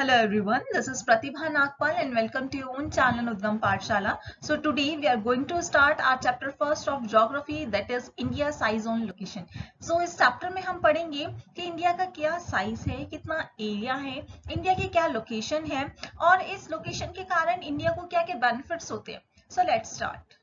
Hello everyone, this is Pratibha Nagpal and welcome to your own channel Udgam Pathshala. So today we are going to start our chapter first of geography that is India size on location. So इस chapter में हम पढ़ेंगे कि India का क्या size है कितना area है इंडिया की क्या लोकेशन है और इस लोकेशन के कारण इंडिया को क्या क्या बेनिफिट्स होते हैं so let's start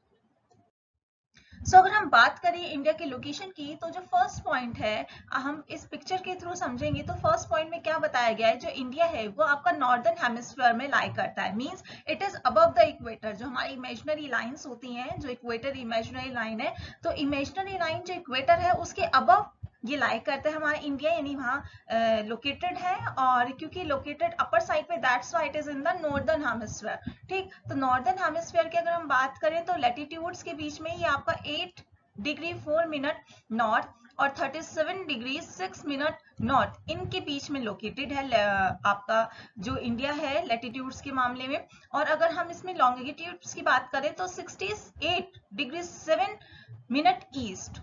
so so, अगर हम बात करें इंडिया के लोकेशन की तो जो फ़र्स्ट पॉइंट है हम इस पिक्चर के थ्रू समझेंगे तो फ़र्स्ट पॉइंट में क्या बताया गया है? जो इंडिया है वो आपका नॉर्दर्न हेमिस्फीयर में लाई करता है। Means it is above the equator जो हमारी इमेजनरी लाइंस होती हैं जो इक्वेटर इमेजनरी लाइन है तो इमेजनरी लाइन जो इक्वेटर है उसके अबव ये लाइक करता है। हमारा इंडिया यानी वहाँ लोकेटेड है और क्योंकि लोकेटेड अपर साइड पे that's why it is in the northern hemisphere ठीक? तो नॉर्दर्न हेमिस्फीयर की अगर हम बात करें तो लेटीट्यूड्स के बीच में ये आपका 8 डिग्री 4 मिनट नॉर्थ और 37 डिग्री 6 मिनट नॉर्थ इनके बीच में लोकेटेड है आपका जो इंडिया है लेटीट्यूड्स के मामले में। और अगर हम इसमें लॉन्गिट्यूड्स की बात करें तो 68 डिग्री 7 मिनट ईस्ट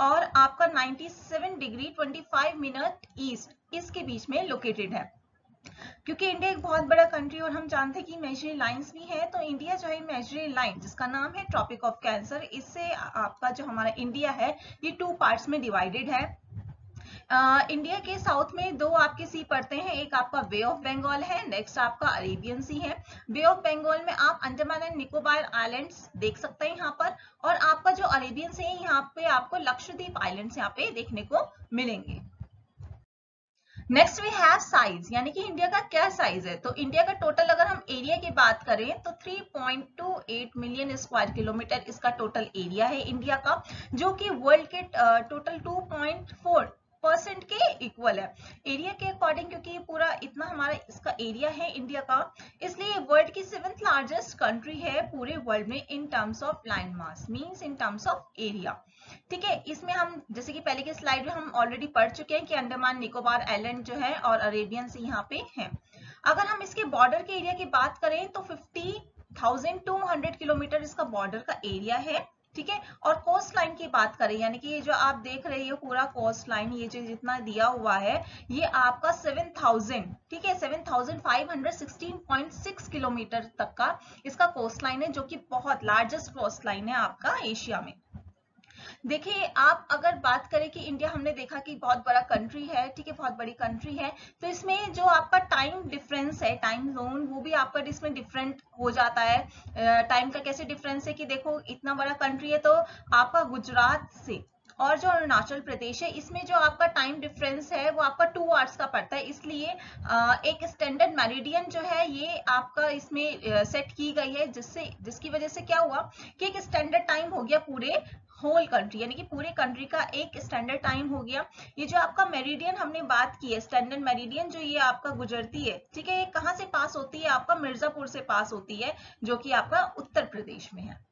और आपका 97 डिग्री 25 मिनट ईस्ट इसके बीच में लोकेटेड है। क्योंकि इंडिया एक बहुत बड़ा कंट्री और हम जानते हैं कि मेजरी लाइंस भी है तो इंडिया जो है मेजरी लाइन जिसका नाम है ट्रॉपिक ऑफ़ कैंसर इससे आपका जो हमारा इंडिया है, ये टू पार्ट्स में डिवाइडेड है। इंडिया के साउथ में दो आपके सी पड़ते हैं। एक आपका वे ऑफ़ बंगाल है नेक्स्ट आपका अरेबियन सी है। वे ऑफ़ बंगाल में आप अंडमान एंड निकोबार आइलैंड्स देख सकते हैं यहाँ पर और आपका जो अरेबियन सी है, यहाँ पे आपको लक्षद्वीप आइलैंड्स यहाँ पे देखने को मिलेंगे। नेक्स्ट वी हैव साइज़ यानी कि इंडिया का क्या साइज़ है? तो इंडिया का टोटल अगर हम एरिया की बात करें तो 3.28 मिलियन स्क्वायर किलोमीटर इसका टोटल एरिया है इंडिया का, जो कि वर्ल्ड के टोटल 2.4 परसेंट के इक्वल है। एरिया के अकॉर्डिंग क्योंकि ये पूरा इतना हमारा इसका एरिया है इंडिया का, इसलिए वर्ल्ड की सेवेंथ लार्जेस्ट कंट्री है पूरे वर्ल्ड में in terms of land mass means in terms of area ठीक है, इसमें हम, जैसे कि पहले के स्लाइड में हम ऑलरेडी पढ़ चुके हैं कि अंडमान निकोबार आइलैंड जो है और अरेबियन सी यहाँ पे है। अगर हम इसके बॉर्डर के एरिया की बात करें तो fifty thousand two hundred kilometre इसका बॉर्डर का एरिया है। ठीक है? और कोस्ट लाइन की बात करें, यानी कि ये जो आप देख रहे हो पूरा कोस्ट लाइन ये जो जितना दिया हुआ है, ये आपका 7000 ठीक है? 7516.6 किलोमीटर तक का इसका कोस्ट लाइन है, जो कि बहुत लार्जेस्ट कोस्ट लाइन है आपका एशिया में। देखिए, आप अगर बात करें कि इंडिया, हमने देखा कि बहुत बड़ा कंट्री है, ठीक है, बहुत बड़ी कंट्री है तो इसमें जो आपका टाइम डिफरेंस है टाइम जोन वो भी आपका इसमें डिफरेंट हो जाता है। टाइम का कैसे डिफरेंस है कि देखो, इतना बड़ा कंट्री है तो आपका गुजरात से और जो अरुणाचल प्रदेश है, इसमें जो आपका टाइम डिफरेंस है, वो आपका टू आवर्स का पड़ता है। इसलिए एक स्टैंडर्ड मेरिडियन जो है, ये आपका इसमें सेट की गई है, जिससे, जिसकी वजह से क्या हुआ कि एक स्टैंडर्ड टाइम हो गया पूरे होल कंट्री यानी कि पूरे कंट्री का एक स्टैंडर्ड टाइम हो गया। ये जो आपका मेरिडियन हमने बात की है स्टैंडर्ड मेरिडियन जो ये आपका गुजरती है, ठीक है, ये कहाँ से पास होती है? आपका मिर्जापुर से पास होती है, जो कि आपका उत्तर प्रदेश में है।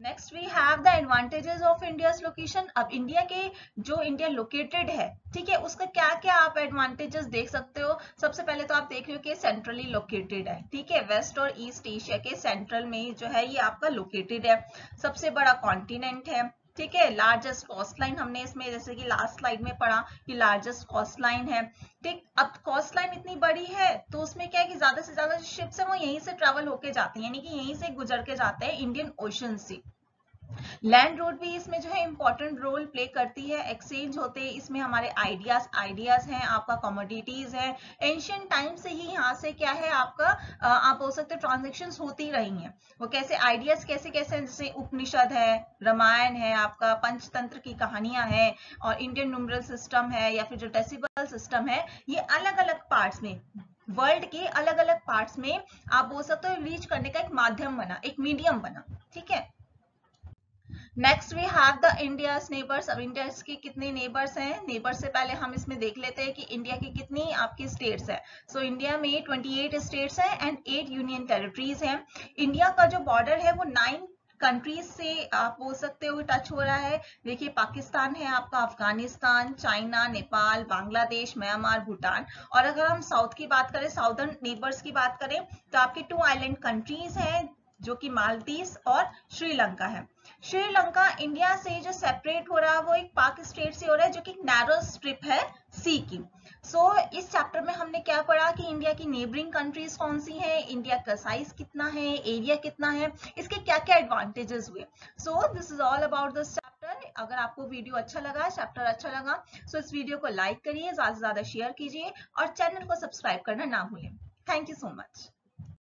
Next we have the advantages of India location अब इंडिया के जो इंडिया लोकेटेड है, ठीक है, उसका क्या क्या आप एडवांटेजेस देख सकते हो? सबसे पहले तो आप देख रहे हो कि सेंट्रली लोकेटेड है, ठीक है वेस्ट और ईस्ट एशिया के सेंट्रल में जो है ये आपका लोकेटेड है। सबसे बड़ा कॉन्टिनेंट है। ठीक है लार्जेस्ट कॉस्ट लाइन हमने इसमें, जैसे कि लास्ट स्लाइड में पढ़ा कि लार्जेस्ट कॉस्ट लाइन है। ठीक, अब कॉस्ट लाइन इतनी बड़ी है तो उसमें क्या है कि ज़्यादा से ज़्यादा शिप्स है वो यहीं से ट्रेवल होके जाती है, यानी कि यहीं से गुजर के जाते हैं इंडियन ओशन से लैंड रोड भी इसमें जो है इंपॉर्टेंट रोल प्ले करती है। एक्सचेंज होते हैं इसमें हमारे आइडियाज़ आइडियाज़ हैं, आपका कॉमोडिटीज है। एंशियंट टाइम से ही यहाँ से क्या है, आपका आप बोल सकते ट्रांजेक्शन होती रही हैं। वो कैसे आइडियाज़ कैसे कैसे, जैसे उपनिषद है, रामायण है, आपका पंचतंत्र की कहानियाँ हैं, और इंडियन न्यूमरल सिस्टम है, या फिर जो डेसिबल सिस्टम है, ये अलग अलग पार्ट्स में वर्ल्ड के अलग अलग पार्ट्स में आप बोल सकते हो रीच करने का एक माध्यम बना, एक मीडियम बना, ठीक है? Next we have the India neighbours अब इंडिया की कितने नेबर्स हैं? नेबर्स से पहले हम इसमें देख लेते हैं कि इंडिया की कितनी आपकी स्टेट्स हैं। सो so, इंडिया में 28 स्टेट्स हैं एंड 8 यूनियन टेरिटरीज हैं। इंडिया का जो बॉर्डर है वो नाइन कंट्रीज़ से आप बोल सकते हो टच हो रहा है। देखिए पाकिस्तान है आपका अफ़गानिस्तान चाइना नेपाल बांग्लादेश म्यांमार भूटान। और अगर हम साउथ की बात करें साउदर्न नेबर्स की बात करें तो आपके टू आइलैंड कंट्रीज़ हैं। जो कि मालदीव और श्रीलंका है। श्रीलंका इंडिया से जो सेपरेट हो रहा है वो एक पाक स्टेट से हो रहा है जो कि नैरो स्ट्रिप है सी की सो so, इस चैप्टर में हमने क्या पढ़ा कि इंडिया की नेबरिंग कंट्रीज़ कौन सी है? इंडिया का साइज़ कितना है? एरिया कितना है? इसके क्या क्या एडवांटेजेस हुए? So this is all about this chapter अगर आपको वीडियो अच्छा लगा चैप्टर अच्छा लगा सो so इस वीडियो को लाइक करिए ज़्यादा से ज़्यादा शेयर कीजिए और चैनल को सब्सक्राइब करना ना भूलें। Thank you so much